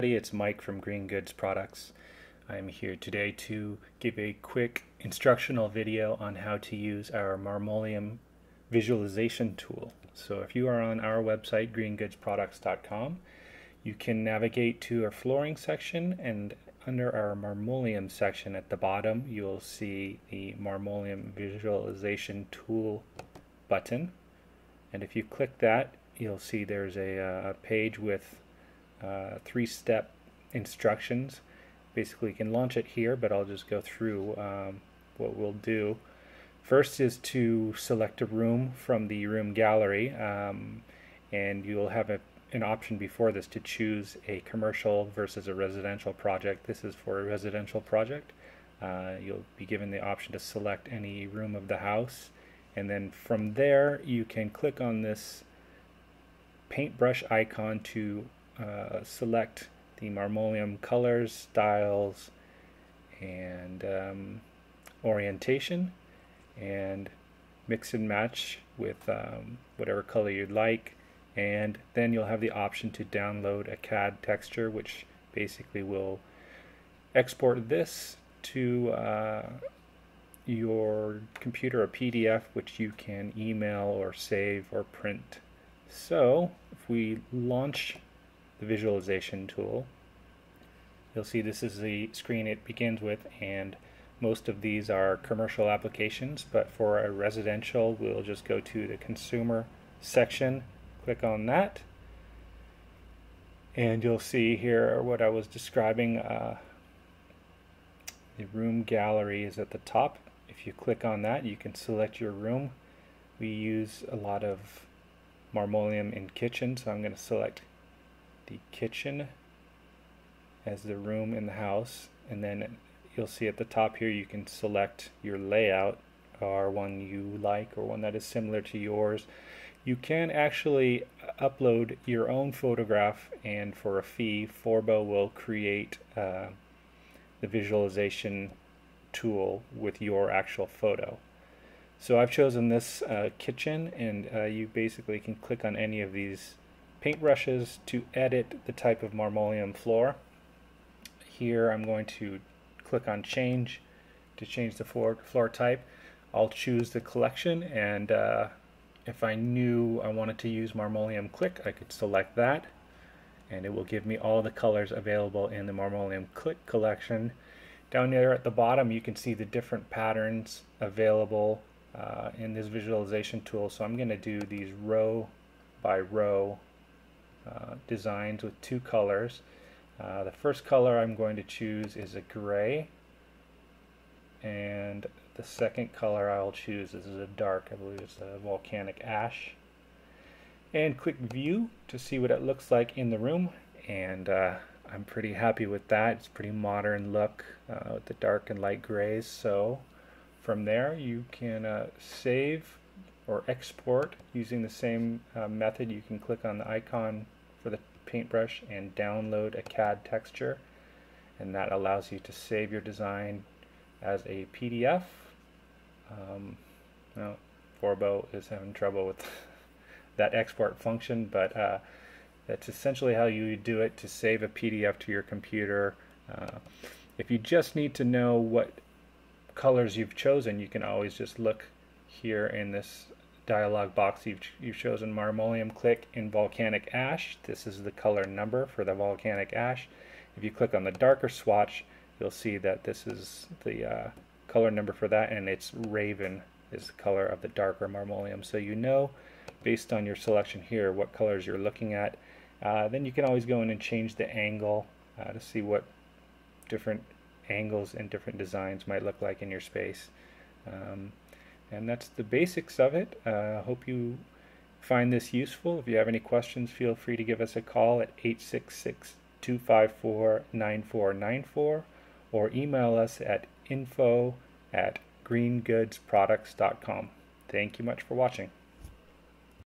It's Mike from Green Goods Products. I'm here today to give a quick instructional video on how to use our Marmoleum visualization tool. So if you are on our website, greengoodsproducts.com, you can navigate to our flooring section and under our Marmoleum section at the bottom, you'll see the Marmoleum visualization tool button. And if you click that, you'll see there's a, uh, a page with uh, three-step instructions. Basically, you can launch it here, but I'll just go through um, what we'll do. First is to select a room from the room gallery, um, and you'll have a, an option before this to choose a commercial versus a residential project. This is for a residential project. Uh, you'll be given the option to select any room of the house, and then from there you can click on this paintbrush icon to uh, select the Marmoleum colors, styles, and um, orientation, and mix and match with um, whatever color you'd like. And then you'll have the option to download a CAD texture, which basically will export this to uh, your computer, a PDF, which you can email or save or print. So if we launch the visualization tool, you'll see this is the screen it begins with and most of these are commercial applications but for a residential we'll just go to the consumer section click on that and you'll see here what I was describing uh, the room gallery is at the top. If you click on that you can select your room. We use a lot of marmoleum in kitchen so I'm going to select the kitchen as the room in the house and then you'll see at the top here you can select your layout or one you like or one that is similar to yours. You can actually upload your own photograph and for a fee Forbo will create uh, the visualization tool with your actual photo. So I've chosen this uh, kitchen and uh, you basically can click on any of these paintbrushes to edit the type of marmoleum floor. Here I'm going to click on change to change the floor, floor type. I'll choose the collection and uh, if I knew I wanted to use marmoleum click I could select that and it will give me all the colors available in the marmoleum click collection. Down there at the bottom you can see the different patterns available uh, in this visualization tool so I'm going to do these row by row uh, designs with two colors. Uh, the first color I'm going to choose is a gray and the second color I'll choose is a dark, I believe it's a volcanic ash. And click view to see what it looks like in the room and uh, I'm pretty happy with that. It's pretty modern look uh, with the dark and light grays. So from there you can uh, save or export using the same uh, method. You can click on the icon for the paintbrush and download a CAD texture and that allows you to save your design as a PDF. Um, well, Forbo is having trouble with that export function, but uh, that's essentially how you do it to save a PDF to your computer. Uh, if you just need to know what colors you've chosen, you can always just look here in this dialog box you've, you've chosen marmoleum click in volcanic ash. This is the color number for the volcanic ash. If you click on the darker swatch you'll see that this is the uh, color number for that and it's raven is the color of the darker marmoleum so you know based on your selection here what colors you're looking at. Uh, then you can always go in and change the angle uh, to see what different angles and different designs might look like in your space. Um, and that's the basics of it. I uh, hope you find this useful. If you have any questions, feel free to give us a call at 866 254 9494 or email us at info at greengoodsproducts.com. Thank you much for watching.